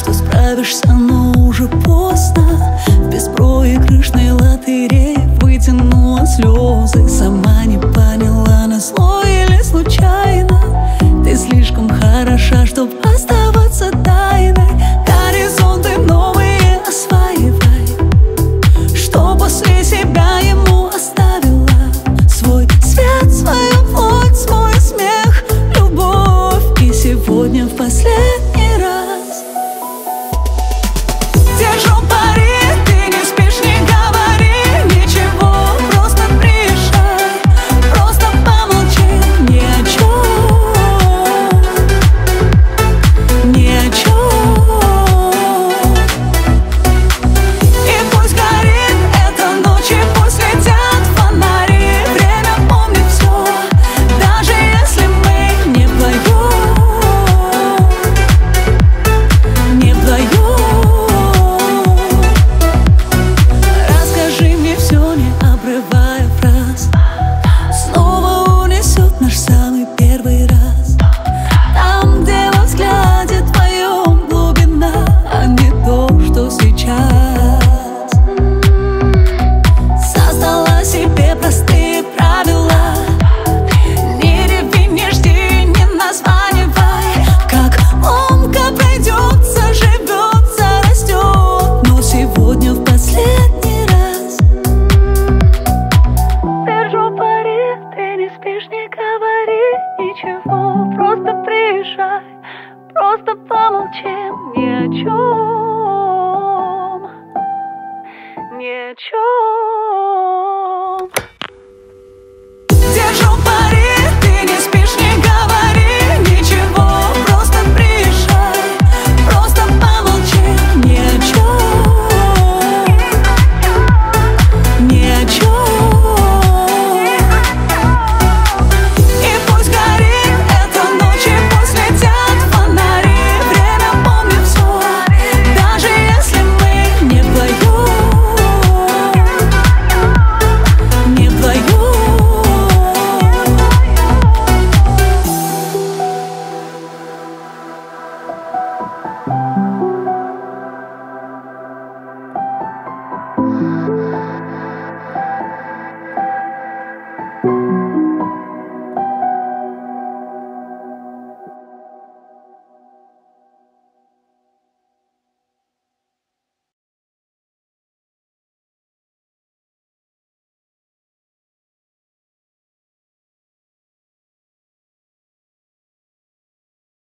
что справишься, но уже поздно. В беспроигрышной лотерее вытянула слезы. Сама не поняла, на зло или случайно. Ты слишком хороша, чтоб оставаться тайной. Горизонты новые осваивай Что после себя ему держу ничего, просто приезжай, просто помолчим ни о чем, ни о чем.